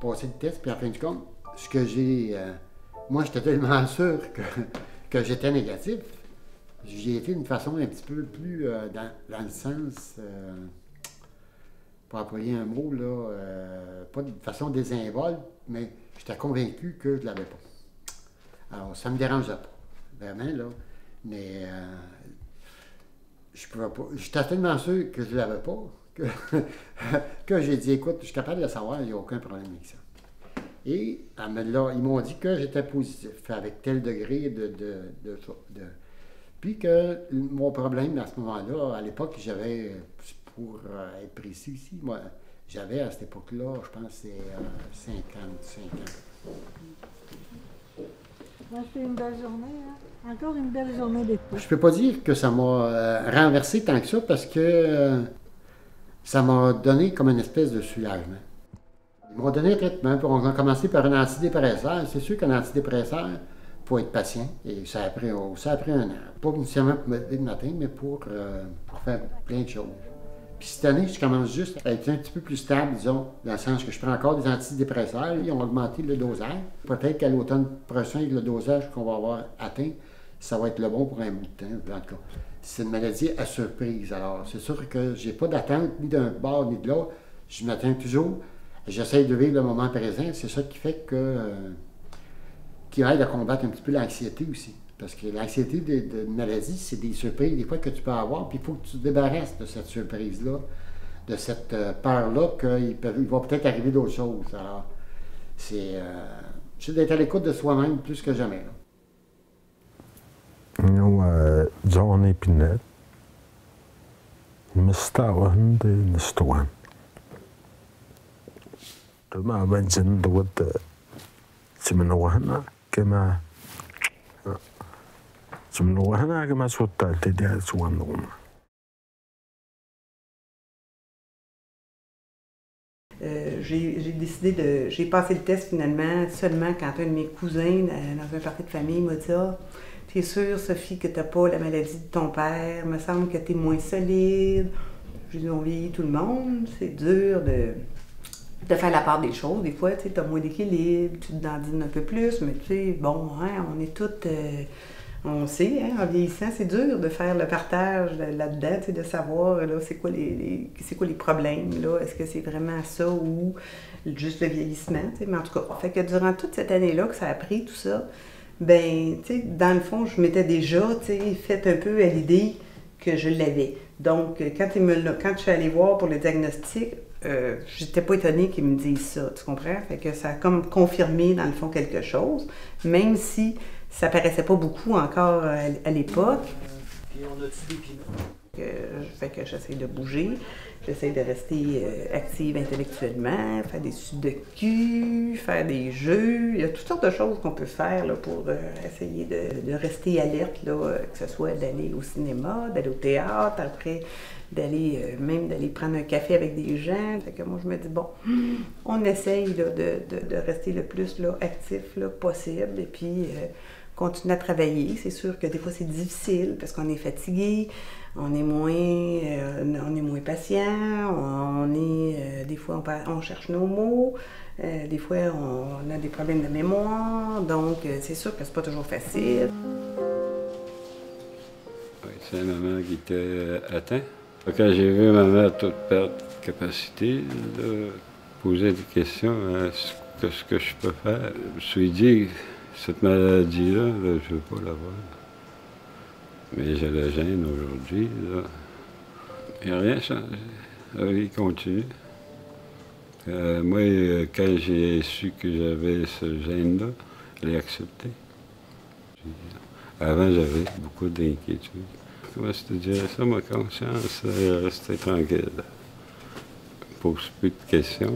passé le test, puis en fin de compte, ce que j'ai. euh, moi, j'étais tellement sûr que, que j'étais négatif. J'y ai été d'une façon un petit peu plus euh, dans, le sens. euh, pour employer un mot, là, pas de façon désinvolte, mais j'étais convaincu que je ne l'avais pas. Alors, ça ne me dérangeait pas, vraiment, là. Mais je pouvais pas. J'étais tellement sûr que je ne l'avais pas que, que j'ai dit écoute, je suis capable de le savoir, il n'y a aucun problème avec ça. Et l'a- ils m'ont dit que j'étais positif, avec tel degré de, de, de, de- Puis que mon problème à ce moment-là, à l'époque, j'avais, pour euh, être précis ici, moi, j'avais à cette époque-là, je pense, c'est euh, 55 ans. C'est une belle journée, hein? Encore une belle journée d'été. Je peux pas dire que ça m'a euh, renversé tant que ça parce que euh, ça m'a donné comme une espèce de soulagement. Ils m'ont donné un traitement, puis on a commencé par un antidépresseur. C'est sûr qu'un antidépresseur, il faut être patient, et ça a pris, oh, ça a pris un an. Pas nécessairement pour me lever le matin, mais pour, euh, pour faire plein de choses. Puis cette année, je commence juste à être un petit peu plus stable, disons, dans le sens que je prends encore des antidépresseurs. Ils ont augmenté le dosage. Peut-être qu'à l'automne prochain, le dosage qu'on va avoir atteint, ça va être le bon pour un bout de temps. En tout cas, c'est une maladie à surprise. Alors, c'est sûr que j'ai pas d'attente ni d'un bord ni de l'autre. Je m'attends toujours. J'essaie de vivre le moment présent. C'est ça qui fait que. euh, qui aide à combattre un petit peu l'anxiété aussi. Parce que l'anxiété de, de maladie, c'est des surprises des fois que tu peux avoir, puis il faut que tu te débarrasses de cette surprise-là, de cette euh, peur-là qu'il va peut-être arriver d'autres choses. Alors, c'est. Euh, d'être à l'écoute de soi-même plus que jamais. er John Epinet. Mestawen de Nestoan. ما بنزن دوت سمنا وهنا كما سمنا وهنا كما سوتا تدي سوان دوما Euh, j'ai j'ai décidé de. J'ai passé le test finalement seulement quand un de mes cousins, euh, dans un parti de famille, m'a dit Ah, t'es sûre, Sophie, que t'as pas la maladie de ton père? Me semble que t'es moins solide. J'ai dit On vieillit tout le monde, c'est dur de, de faire la part des choses. Des fois, tu as moins d'équilibre, tu te dandines un peu plus, mais tu sais, bon, hein, on est toutes. euh, on sait, hein, en vieillissant, c'est dur de faire le partage là- là-dedans, de savoir là, c'est quoi les, c'est quoi les problèmes, est-ce que c'est vraiment ça ou juste le vieillissement, mais en tout cas, fait que durant toute cette année-là que ça a pris tout ça, ben, tu sais, dans le fond, je m'étais déjà, tu sais, fait un peu à l'idée que je l'avais. Donc, euh, quand, me je suis allée voir pour le diagnostic, euh, j'étais pas étonnée qu'ils me disent ça, tu comprends? Fait que ça a comme confirmé, dans le fond, quelque chose, même si ça paraissait pas beaucoup encore à, à l'époque. Puis on a-tu des? Euh, fait que j'essaie de bouger, j'essaie de rester euh, active intellectuellement, faire des sudoku, faire des jeux. Il y a toutes sortes de choses qu'on peut faire là, pour euh, essayer de, rester alerte, là, euh, que ce soit d'aller au cinéma, d'aller au théâtre, après d'aller même d'aller prendre un café avec des gens. Fait que moi je me dis bon, on essaye de, de- de rester le plus là, actif possible et puis continuer à travailler. C'est sûr que des fois c'est difficile parce qu'on est fatigué, on est moins, euh, on est moins patient, on, est euh, des fois on, cherche nos mots. euh, des fois, on, a des problèmes de mémoire, donc c'est sûr que c'est pas toujours facile. Oui, c'est maman qui était atteinte. Quand j'ai vu ma mère toute perdre de capacité, là, poser des questions à que, ce que je peux faire, je me suis dit, cette maladie-là, là, je ne veux pas l'avoir. Mais j'ai le gène aujourd'hui. Il n'y a rien changé. La vie continue. Euh, moi, quand j'ai su que j'avais ce gène-là, je l'ai accepté. Avant, j'avais beaucoup d'inquiétudes. Comment je te dirais ça, ma conscience, restait tranquille. Je pose plus de questions.